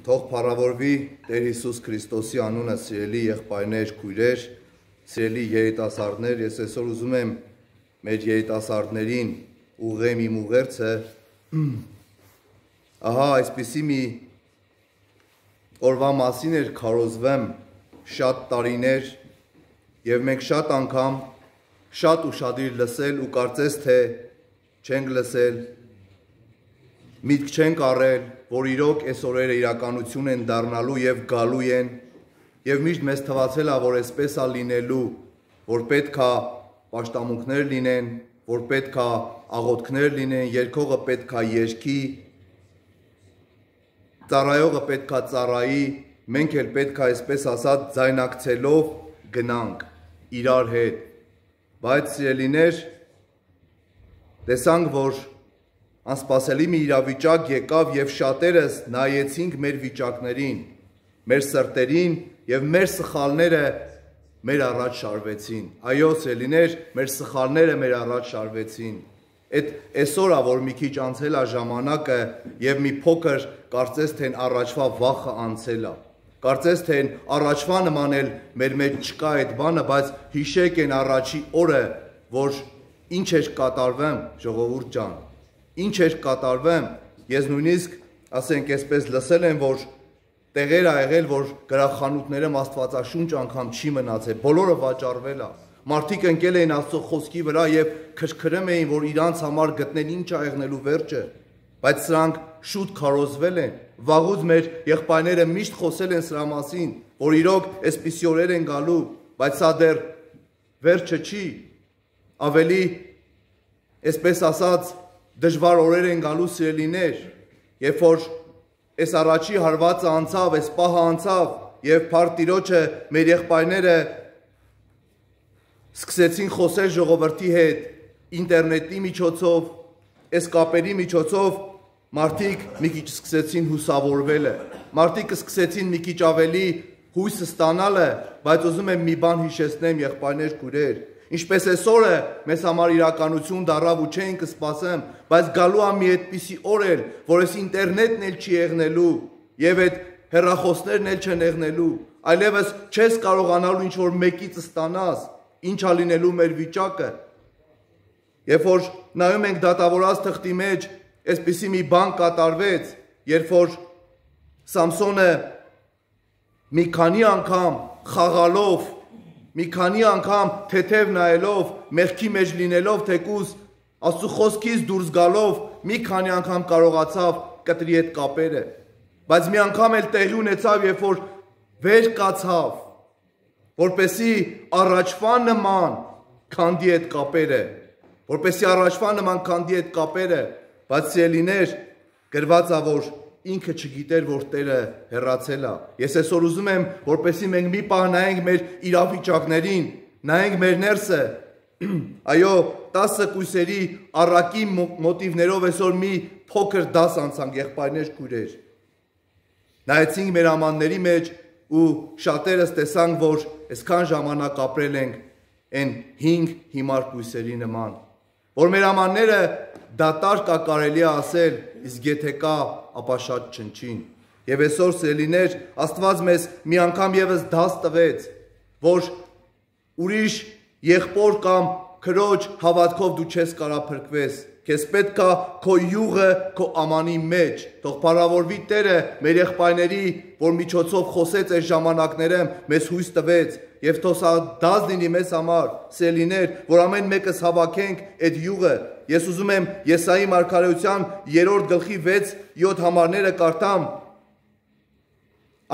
Թող փառավորվի Տեր Հիսուս Քրիստոսի անունը, սիրելի եղբայրներ, քույրեր, սիրելի երիտասարդներ, ես այսօր ուզում եմ մեր երիտասարդներին ուղղեմ իմ ուղերձը ահա այսպիսի մի օրվա մասին էր քարոզվեմ շատ տարիներ եւ մենք շատ անգամ շատ ուշադիր լսել ու կարծես թե չենք լսել միտք չենք առել, որ իրոք այս օրերը իրականություն են դառնալու եւ գալու են եւ միշտ մեզ թվացել է, որ այսպես է լինելու, որ պետքա պաշտամունքներ լինեն, որ պետքա աղոթքներ լինեն, երկողը պետքա երկի, ծառայողը պետքա ծառայի, մենք էլ պետքա այսպես ասած ձայնակցելով գնանք իրար հետ։ Բայց սիրելիներ, տեսանք, որ անսպասելի մի իրավիճակ եկավ եւ շատերս նայեցինք մեր վիճակներին, մեր սրտերին եւ մեր սխալները մեր առաջ շարվեցին։ Այո, սելիներ, մեր սխալները մեր առաջ շարվեցին։ Այդ այսօր է որ մի քիչ անցել է ժամանակը եւ մի փոքր կարծես թե առաջվա վախը անցել է։ Կարծես թե առաջվա նման էլ մեր մեջ չկա այդ բանը, բայց հիշեք այն առաջի օրը, որ ինչ էր կատարվում ժողովուրդ ջան ինչ էր կատարվում, ես նույնիսկ, ասենք, այսպես լսել եմ, որ տեղեր ա եղել, որ գրախանութներում Աստվածաշունչ անգամ չի մնացել, բոլորը վաճառվել է։ Մարդիկ ընկել էին Աստծո խոսքի վրա եւ քրքրում էին, որ իրանց համար գտնեն ինչ ա եղնելու վերջը, բայց սրանք շուտ քարոզվել են։ Վաղուց մեր եղբայրները միշտ խոսել են սրա մասին, որ իրոք այսպիսի օրեր են գալու, բայց սա դեռ վերջը չի։ Ավելի այսպես ասած դժվար օրեր են գալու սիրելիներ, երբ որ այս առաջի հարվածը անցավ, այս պահը անցավ եւ Փարտիրոջը մեր եղբայրները սկսեցին խոսել ժողովրդի հետ ինտերնետի միջոցով, այս կապերի միջոցով մարդիկ մի քիչ սկսեցին հուսավորվելը։ Մարդիկ սկսեցին մի քիչ ավելի հույս ստանալը, բայց ուզում եմ մի բան հիշեցնեմ եղբայրներ, քուրեր, Ինչպես այսօրը մեզ համար իրականություն դարավ ու չենք սպասեմ, բայց գալու է մի այդպիսի օր էլ, որ այս ինտերնետն էլ չի եղնելու եւ այդ հերախոսներն էլ չեն եղնելու, այլևս չես կարողանալու ինչ որ մեկից ստանաս, ինչա լինելու մեր վիճակը։ Երբ որ նայում ենք դատավորած թղթի մեջ, այսպիսի մի բան կատարվեց, երբ որ Սամսոնը մի քանի անգամ խաղալով մի քանի անգամ թեթև նայելով, մեղքի մեջ լինելով, թեկուզ Աստծո խոսքից դուրս գալով մի քանի անգամ կարողացավ կտրի այդ կապերը։ Բայց մի անգամ էլ տեղի ունեցավ, երբ որ վեր կացավ, որպեսի առաջվա նման քանդի այդ կապերը, որպեսի առաջվա նման քանդի այդ կապերը, բայց սելիներ գրված ա որ ինքը չգիտեր, որ Տերը հեռացել է։ Ես այսօր ուզում եմ, որպեսի մենք մի պահ նայենք մեր իրավիճակներին, նայենք մեր ներսը։ Այո, 10 կույսերի առակի մոտիվներով այսօր մի փոքր դաս անցանք եղբայրներ քույրեր։ Նայեցինք մեր ամանների մեջ ու շատերս տեսանք, որ այսքան ժամանակ ապրել ենք այն 5 հիմար կույսերի նման որ մեր ամանները դատար կա կարելի ասել, իսկ եթե կա, ապա շատ չնչին։ Եվ այսօր սելիներ, Աստված մեզ մի անգամ եւս դաս տվեց, որ ուրիշ եղբոր կամ քրոջ հավատքով դու չես կարա փրկվես, Քեզ պետք է քո յուղը քո ամանի մեջ։ Թող փառավորվի Տերը մեր եղբայրների, որ միջոցով խոսեց այս ժամանակներում, մեզ հույս տվեց սա դաս լինի մեզ համար, սելիներ, որ ամեն մեկս հավաքենք այդ յուղը։ Ես ուզում եմ Եսայի մարգարեության 3-րդ գլխի 6-7 համարները կարդամ։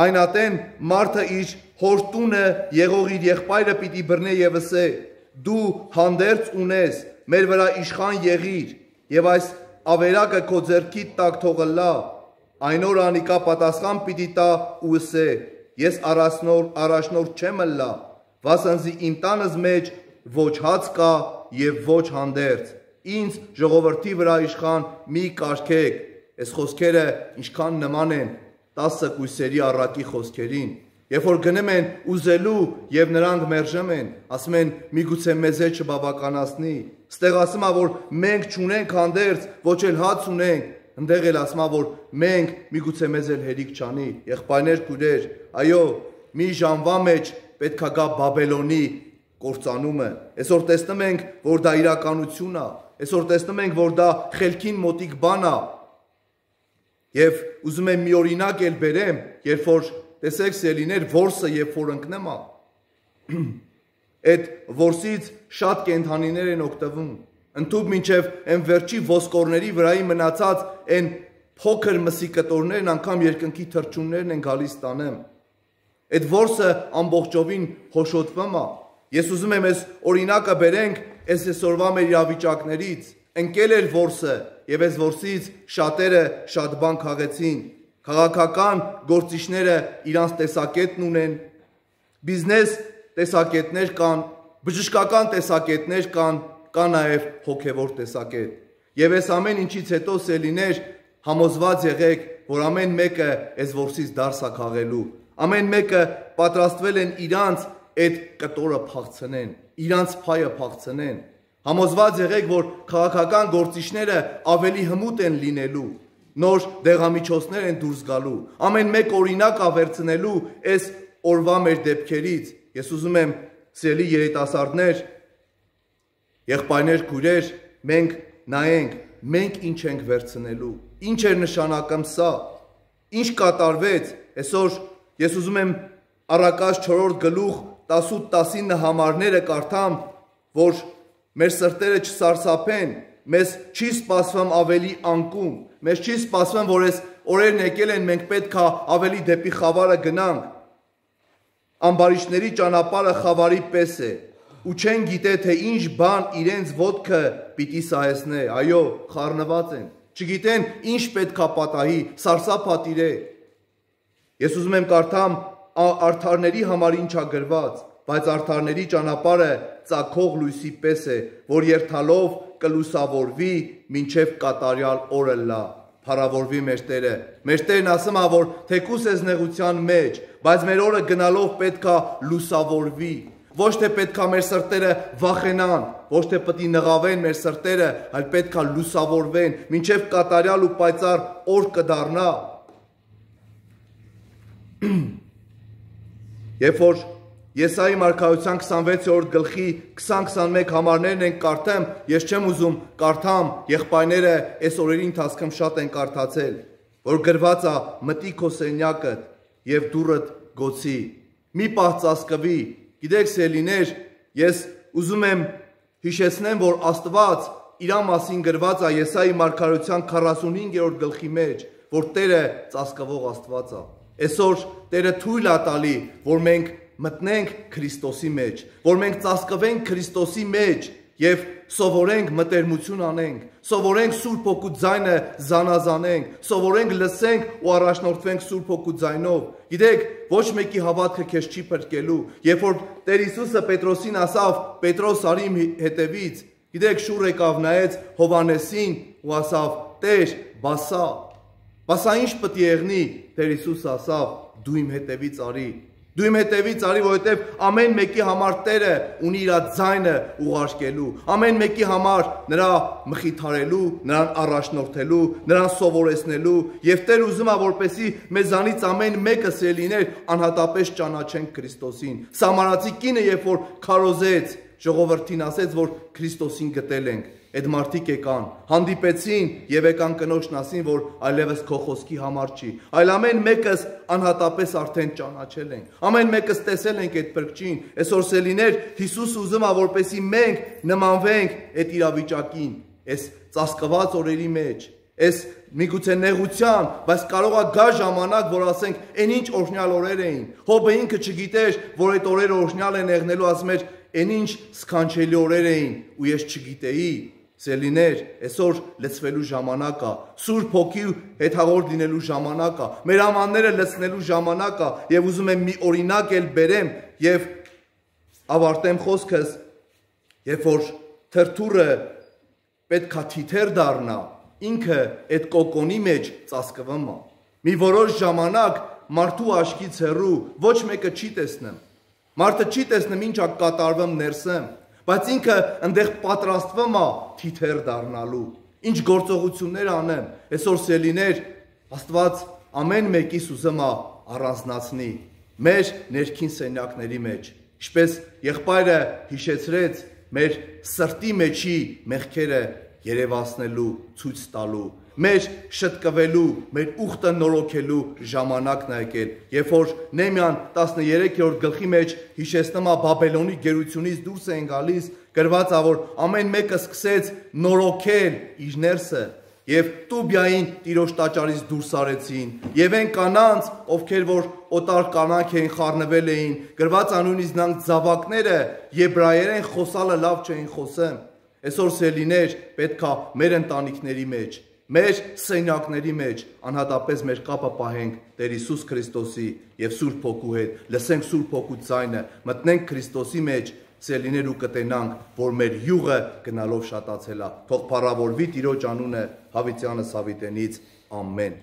Այն ատեն մարդը իր հորտունը եղող իր եղբայրը պիտի բռնե եւ ասե. դու հանդերձ ունես մեր վրա իշխան եղիր եւ այս ավերակը քո ձեռքի տակ թողը լա այն օր անիկա պատասխան պիտի տա ու ասե ես առասնոր առաջնոր չեմ լա վասանզի իմ տանս մեջ ոչ հաց կա եւ ոչ հանդերձ ինձ ժողովրդի վրա իշխան մի կարգեք այս խոսքերը ինչքան նման են 10 կույսերի առակի խոսքերին Երբ որ գնում են ուզելու եւ նրանք մերժում են, ասում են միգուցե մեզ է չբավականացնի։ Ստեղ ասում է որ մենք չունենք հանդերձ, ոչ էլ հաց ունենք, ընդեղ էլ ասում որ մենք միգուցե մեզ էլ հերիք չանի, եղբայրներ, քուրեր, այո, մի ժամվա մեջ պետքա գա Բաբելոնի կործանումը։ Այսօր տեսնում ենք, որ դա իրականություն է։ Այսօր տեսնում ենք, որ դա խելքին մոտիկ բան է։ Եվ ուզում եմ մի օրինակ էլ բերեմ, երբ որ տեսեք սելիներ որսը երբ որ ընկնեմ Այդ որսից շատ կենթանիներ են օգտվում։ Ընթուք մինչև այն վերջի ոսկորների վրայի մնացած այն փոքր մսի կտորներն անգամ երկնքի թրջուններն են գալիս տանեմ։ Այդ որսը ամբողջովին հոշոտվում է։ Ես ուզում եմ այս օրինակը բերենք այս այսօրվա մեր իրավիճակներից։ Ընկել էր որսը եւ այս որսից շատերը շատ բան քաղեցին։ Քաղաքական գործիչները իրանց տեսակետն ունեն, բիզնես տեսակետներ կան, բժշկական տեսակետներ կան, կա նաև հոգևոր տեսակետ։ Եվ այս ամեն ինչից հետո սելիներ համոզված եղեք, որ ամեն մեկը այս որսից դարս է քաղելու։ Ամեն մեկը պատրաստվել են իրանց այդ կտորը փախցնեն, իրանց փայը փախցնեն։ Համոզված եղեք, որ քաղաքական գործիչները ավելի հմուտ են լինելու, նոր դեղամիջոցներ են դուրս գալու։ Ամեն մեկ օրինակ ավերցնելու այս օրվա մեր դեպքերից։ Ես ուզում եմ սիրելի երիտասարդներ, եղբայրներ, քուրեր, մենք նայենք, մենք ինչ ենք վերցնելու։ Ինչ էր նշանակում սա։ Ինչ կատարվեց։ Այսօր ես ուզում եմ առակաց 4-րդ գլուխ 18-19 համարները կարդամ, որ մեր սրտերը չսարսափեն, մեզ չի սպասվում ավելի անկում, մեզ չի սպասվում, որ այս օրերն եկել են, մենք պետք է ավելի դեպի խավարը գնանք։ Ամբարիշների ճանապարհը խավարի պես է, ու չեն գիտե թե ինչ բան իրենց ոդքը պիտի սահեսնե, այո, խառնված են։ Չգիտեն ինչ պետք է պատահի, սարսափատիր է։ Ես ուզում եմ կարդամ արդարների համար ինչա գրված, բայց արդարների ճանապարհը ցակող լույսի պես է, որ երթալով կլուսավորվի մինչև կատարյալ օրը լա փառավորվի մեր Տերը։ Մեր Տերն ասում է, որ թեկուս ես նեղության մեջ, բայց մեր օրը գնալով պետքա լուսավորվի։ Ոչ թե պետքա մեր սրտերը վախենան, ոչ թե պետք է նղավեն մեր սրտերը, այլ պետքա լուսավորվեն, մինչև կատարյալ ու պայծառ օր կդառնա։ Երբ որ Եսայի մարգարության 26-րդ գլխի 20-21 համարներն են կարդամ, ես չեմ ուզում կարդամ, եղբայրները այս օրերի ընթացքում շատ են կարդացել, որ գրված է մտի քո սենյակդ եւ դուրդ գոցի։ Մի պահ ծածկվի։ Գիտեք, սելիներ, ես ուզում եմ հիշեցնեմ, որ Աստված իր մասին գրված է Եսայի մարգարության 45-րդ գլխի մեջ, որ Տերը ծածկվող Աստված է։ Այսօր Տերը թույլ է տալի, որ մենք մտնենք Քրիստոսի մեջ, որ մենք ծածկվենք Քրիստոսի մեջ եւ սովորենք մտերմություն անենք, սովորենք Սուրբ Հոգու ձայնը զանազանենք, սովորենք լսենք ու առաջնորդվենք Սուրբ Հոգու ձայնով։ Գիտեք, ոչ մեկի հավատքը քեզ չի փրկելու։ Երբ որ Տեր Հիսուսը Պետրոսին ասավ. «Պետրոս, արի իմ հետևից», գիտեք, շուռ եկավ նայեց Հովանեսին ու ասավ. «Տեր, բասա»։ Բասա ինչ պետք է եղնի։ Տեր Հիսուսը ասավ. «Դու իմ հետևից արի»։ Դու իմ հետևից արի, որովհետև ամեն մեկի համար Տերը ունի իր ձայնը ուղարկելու, ամեն մեկի համար նրա մխիթարելու, նրան առաջնորդելու, նրան սովորեցնելու, եւ Տեր ուզում է որպեսի մեզանից ամեն մեկը սելիներ անհատապես ճանաչեն Քրիստոսին։ Սամարացի կինը երբ որ քարոզեց, ժողովրդին ասեց, որ Քրիստոսին գտել ենք Այդ մարդիկ եկան, հանդիպեցին եւ եկան կնոջն ասին, որ այլևս քո խոսքի համար չի, այլ ամեն մեկս անհատապես արդեն ճանաչել ենք։ Ամեն մեկս տեսել ենք այդ բրկչին։ Այսօր սելիներ Հիսուս ուզում է, որպեսի մենք նմանվենք այդ իրավիճակին, այս ծածկված օրերի մեջ, այս միգուցե նեղության, բայց կարող է գա ժամանակ, որ ասենք, այն ինչ օրհնյալ օրեր էին։ Հոբը ինքը չգիտեր, որ այդ օրերը օրհնյալ են եղնելու, ասում էր, այն ինչ սքանչելի օրեր էին, ու ես չգիտեի, Սելիներ, այսօր լցվելու ժամանակ է, Սուրբ Հոգի հետ հաղորդ լինելու ժամանակ է, մեր ամանները լցնելու ժամանակ է, եւ ուզում եմ մի օրինակ էլ բերեմ եւ ավարտեմ խոսքս, երբ որ թրթուրը պետքա թիթեր դառնա, ինքը այդ կոկոնի մեջ ծածկվում է։ Մի որոշ ժամանակ մարդու աշկից հեռու ոչ մեկը չի տեսնում։ Մարդը չի տեսնում ինչ է կատարվում ներսում բայց ինքը այնտեղ պատրաստվում է թիթեր դառնալու։ ինչ գործողություններ անեմ։ Այսօր սելիներ Աստված ամեն մեկիս ուզում է առանձնացնի մեր ներքին սենյակների մեջ։ Ինչպես եղբայրը հիշեցրեց մեր սրտի մեջի մեղքերը երևացնելու, ցույց տալու մեր շտկվելու, մեր ուխտը նորոգելու ժամանակն է եկել։ Երբ որ Նեմյան 13-րդ գլխի մեջ հիշեցնում է Բաբելոնի գերությունից դուրս են գալիս, գրված է որ ամեն մեկը սկսեց նորոգել իր ներսը, եւ Տուբիային տիրոջ տաճարից դուրս արեցին եւ այն կանանց ովքեր որ օտար կանանք էին խառնվել էին գրված անունից նրանք զավակները եբրայերեն խոսալը լավ չէին խոսում այսօր սելիներ պետքա մեր ընտանիքների մեջ մեր սենյակների մեջ անհատապես մեր կապը պահենք Տեր Հիսուս Քրիստոսի եւ Սուրբ Հոգու հետ, լսենք Սուրբ Հոգու ձայնը, մտնենք Քրիստոսի մեջ, ցելիներ ու կտենանք, որ մեր յուղը գնալով շատացել է։ Թող փառավորվի Տիրոջ անունը Հավիտյանը Սավիտենից։ Ամեն։